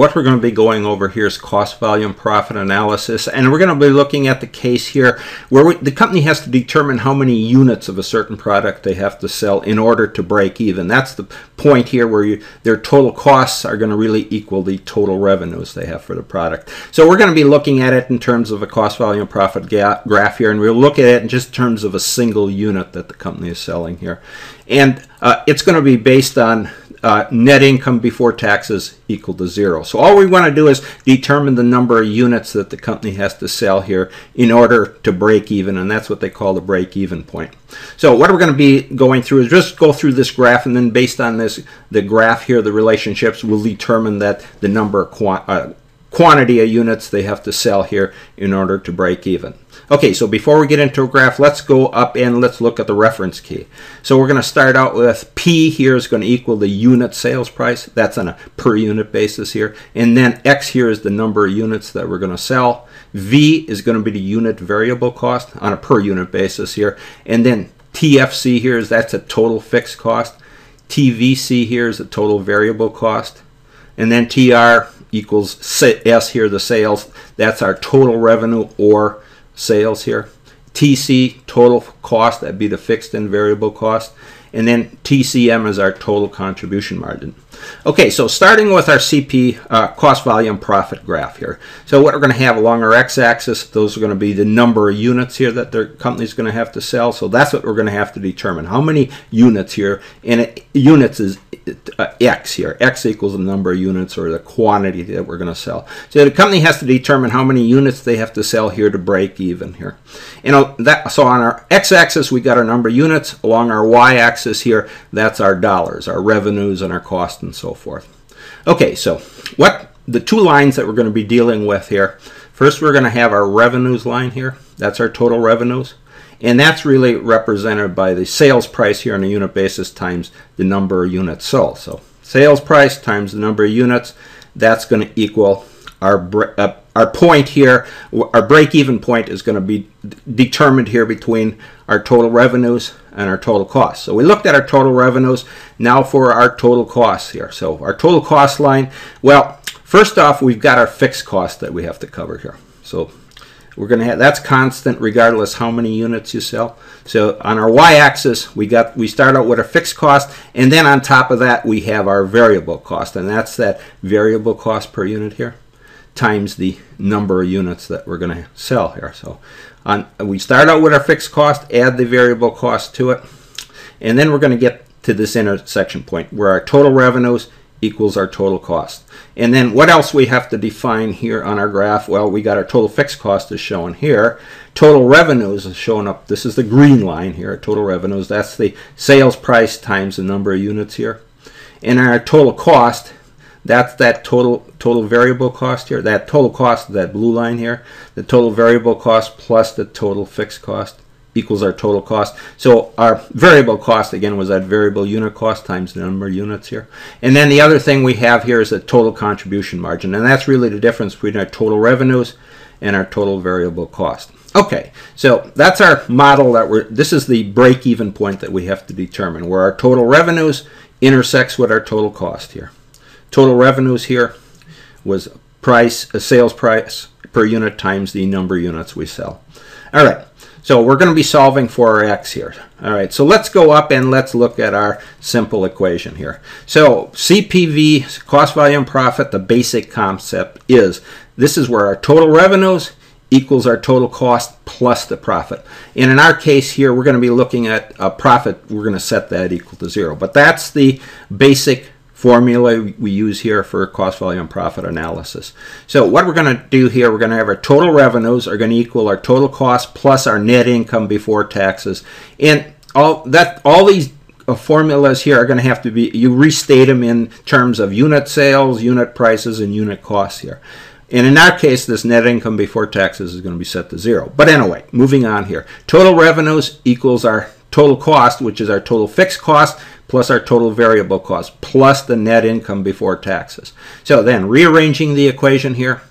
what we're going to be going over here is cost volume profit analysis and we're going to be looking at the case here where we, the company has to determine how many units of a certain product they have to sell in order to break even. That's the point here where you, their total costs are going to really equal the total revenues they have for the product. So we're going to be looking at it in terms of a cost volume profit graph here and we'll look at it in just terms of a single unit that the company is selling here. And uh, it's going to be based on uh, net income before taxes equal to zero. So all we want to do is determine the number of units that the company has to sell here in order to break even, and that's what they call the break even point. So what we're going to be going through is just go through this graph, and then based on this, the graph here, the relationships will determine that the number of uh, quantity of units they have to sell here in order to break even. Okay, so before we get into a graph, let's go up and let's look at the reference key. So we're going to start out with P here is going to equal the unit sales price. That's on a per unit basis here. And then X here is the number of units that we're going to sell. V is going to be the unit variable cost on a per unit basis here. And then TFC here is that's a total fixed cost. TVC here is a total variable cost. And then TR equals S here, the sales. That's our total revenue or sales here. TC, total cost, that'd be the fixed and variable cost. And then TCM is our total contribution margin. Okay, so starting with our CP uh, cost volume profit graph here. So what we're going to have along our x-axis, those are going to be the number of units here that the company's going to have to sell. So that's what we're going to have to determine. How many units here? And it, units is uh, X here. X equals the number of units or the quantity that we're going to sell. So the company has to determine how many units they have to sell here to break even here. And that, so on our x-axis, we got our number of units. Along our y-axis here, that's our dollars, our revenues and our cost and so forth. Okay, so what the two lines that we're going to be dealing with here. First, we're going to have our revenues line here. That's our total revenues. And that's really represented by the sales price here on a unit basis times the number of units sold. So sales price times the number of units, that's going to equal our, uh, our point here, our break-even point is going to be determined here between our total revenues and our total costs. So we looked at our total revenues, now for our total costs here. So our total cost line, well, first off, we've got our fixed cost that we have to cover here. So we're going to have that's constant regardless how many units you sell. So on our y-axis, we got we start out with a fixed cost, and then on top of that we have our variable cost, and that's that variable cost per unit here times the number of units that we're going to sell here. So on we start out with our fixed cost, add the variable cost to it, and then we're going to get to this intersection point where our total revenues equals our total cost. And then what else we have to define here on our graph? Well, we got our total fixed cost is shown here. Total revenues is shown up. This is the green line here, total revenues. That's the sales price times the number of units here. And our total cost, that's that total total variable cost here. That total cost, that blue line here, the total variable cost plus the total fixed cost equals our total cost. So our variable cost, again, was that variable unit cost times the number of units here. And then the other thing we have here is a total contribution margin. And that's really the difference between our total revenues and our total variable cost. Okay, so that's our model that we're, this is the break-even point that we have to determine, where our total revenues intersects with our total cost here. Total revenues here was price, a sales price per unit times the number of units we sell. All right, so we're going to be solving for our x here. All right, so let's go up and let's look at our simple equation here. So CPV, cost volume profit, the basic concept is this is where our total revenues equals our total cost plus the profit. And in our case here, we're going to be looking at a profit. We're going to set that equal to zero. But that's the basic formula we use here for cost volume profit analysis. So what we're going to do here, we're going to have our total revenues are going to equal our total cost plus our net income before taxes. And all that all these uh, formulas here are going to have to be, you restate them in terms of unit sales, unit prices, and unit costs here. And in our case, this net income before taxes is going to be set to zero. But anyway, moving on here. Total revenues equals our total cost, which is our total fixed cost, plus our total variable cost, plus the net income before taxes. So then rearranging the equation here,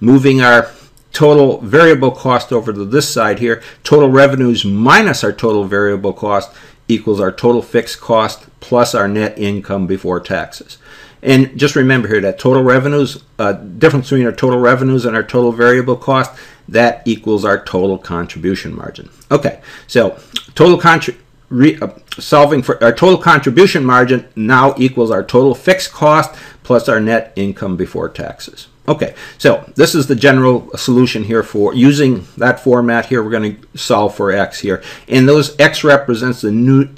moving our total variable cost over to this side here, total revenues minus our total variable cost equals our total fixed cost plus our net income before taxes. And just remember here that total revenues, uh, difference between our total revenues and our total variable cost, that equals our total contribution margin. Okay, so total contribution re, uh, solving for our total contribution margin now equals our total fixed cost plus our net income before taxes. Okay, so this is the general solution here for using that format here. We're going to solve for x here, and those x represents the new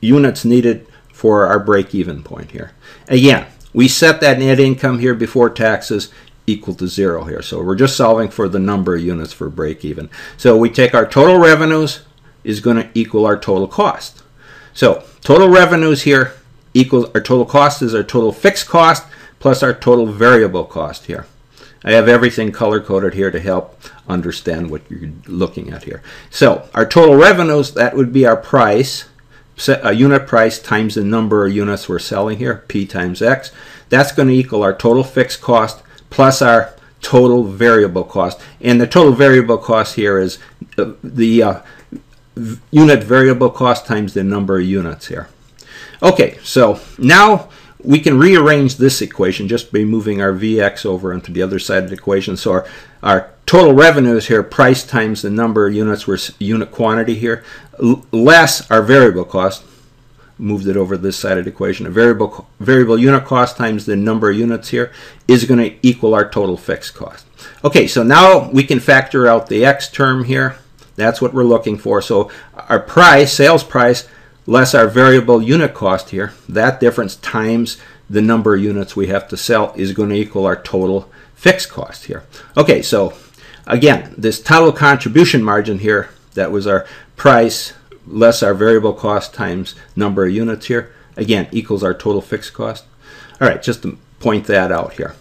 units needed for our break-even point here. Again, we set that net income here before taxes equal to zero here. So we're just solving for the number of units for break even. So we take our total revenues is going to equal our total cost. So total revenues here equals our total cost is our total fixed cost plus our total variable cost here. I have everything color coded here to help understand what you're looking at here. So our total revenues, that would be our price, a unit price times the number of units we're selling here, P times X. That's going to equal our total fixed cost plus our total variable cost. And the total variable cost here is uh, the uh, unit variable cost times the number of units here. Okay, so now we can rearrange this equation just by moving our Vx over onto the other side of the equation. So our, our total revenue is here, price times the number of units, we're unit quantity here, less our variable cost, moved it over this side of the equation. A variable variable unit cost times the number of units here is going to equal our total fixed cost. Okay, so now we can factor out the x term here. That's what we're looking for. So our price, sales price, less our variable unit cost here, that difference times the number of units we have to sell is going to equal our total fixed cost here. Okay, so again, this total contribution margin here, that was our price less our variable cost times number of units here, again, equals our total fixed cost. All right, just to point that out here.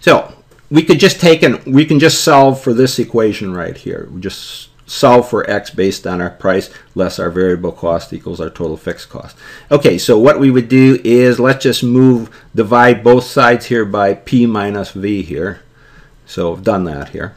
So we could just take and we can just solve for this equation right here. We just solve for x based on our price less our variable cost equals our total fixed cost. Okay, so what we would do is let's just move, divide both sides here by p minus v here. So I've done that here.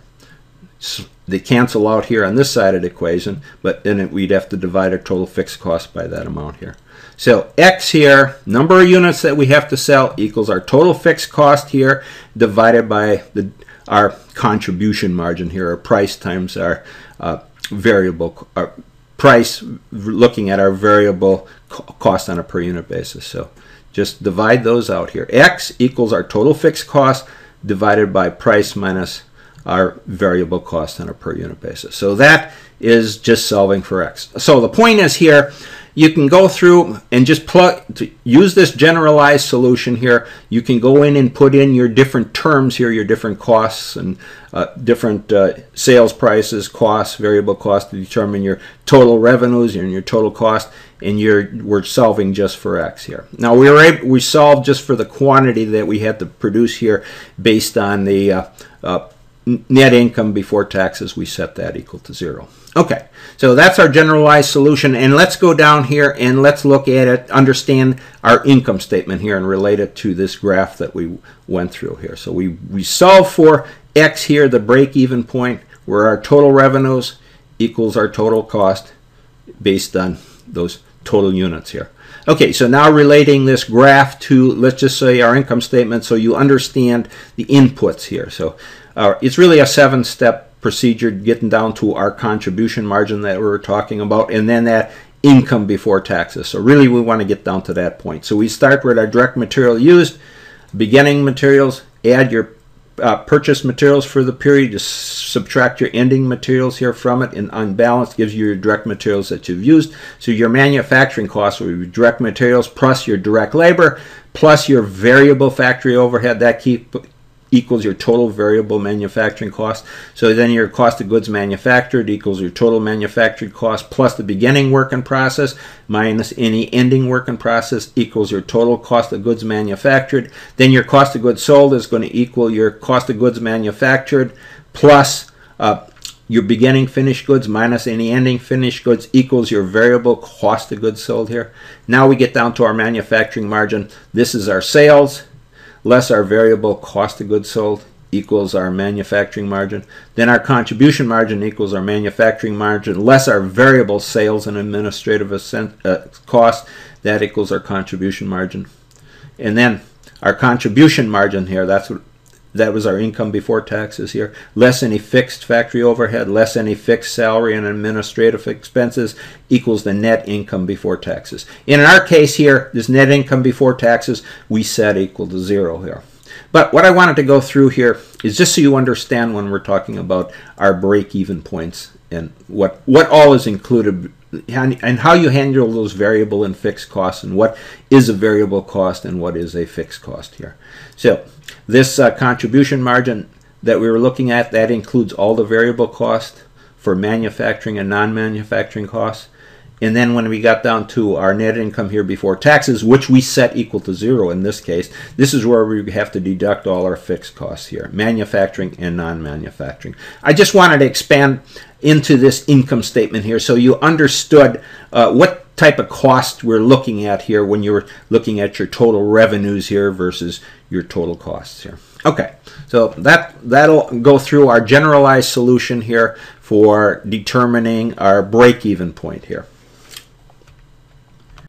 So they cancel out here on this side of the equation, but then we'd have to divide our total fixed cost by that amount here. So x here, number of units that we have to sell equals our total fixed cost here divided by the our contribution margin here, our price times our uh, variable our uh, price, looking at our variable cost on a per unit basis. So just divide those out here. X equals our total fixed cost divided by price minus our variable cost on a per unit basis. So that is just solving for X. So the point is here, you can go through and just plug to use this generalized solution here you can go in and put in your different terms here your different costs and uh, different uh, sales prices costs variable costs to determine your total revenues and your total cost and you're we're solving just for x here. Now we were able, we solved just for the quantity that we had to produce here based on the uh, uh net income before taxes we set that equal to zero Okay, so that's our generalized solution. And let's go down here and let's look at it, understand our income statement here and relate it to this graph that we went through here. So we, we solve for X here, the break-even point, where our total revenues equals our total cost based on those total units here. Okay, so now relating this graph to, let's just say, our income statement so you understand the inputs here. So uh, it's really a seven-step procedure getting down to our contribution margin that we were talking about and then that income before taxes. So really we want to get down to that point. So we start with our direct material used, beginning materials, add your uh, purchase materials for the period, subtract your ending materials here from it, and unbalanced gives you your direct materials that you've used. So your manufacturing costs will be direct materials plus your direct labor plus your variable factory overhead. That keep equals your total variable manufacturing cost. So then your cost of goods manufactured equals your total manufactured cost plus the beginning work in process minus any ending work in process equals your total cost of goods manufactured. Then your cost of goods sold is going to equal your cost of goods manufactured plus uh, your beginning finished goods minus any ending finished goods equals your variable cost of goods sold here. Now we get down to our manufacturing margin. This is our sales less our variable cost of goods sold equals our manufacturing margin. Then our contribution margin equals our manufacturing margin less our variable sales and administrative uh, cost. That equals our contribution margin. And then our contribution margin here, that's what that was our income before taxes here, less any fixed factory overhead, less any fixed salary and administrative expenses equals the net income before taxes. In our case here, this net income before taxes, we set equal to zero here. But what I wanted to go through here is just so you understand when we're talking about our break-even points and what what all is included and, and how you handle those variable and fixed costs and what is a variable cost and what is a fixed cost here. So this uh, contribution margin that we were looking at, that includes all the variable cost for manufacturing and non-manufacturing costs. And then when we got down to our net income here before taxes, which we set equal to zero in this case, this is where we have to deduct all our fixed costs here, manufacturing and non-manufacturing. I just wanted to expand into this income statement here so you understood uh, what type of cost we're looking at here when you're looking at your total revenues here versus your total costs here. Okay, so that that'll go through our generalized solution here for determining our break-even point here.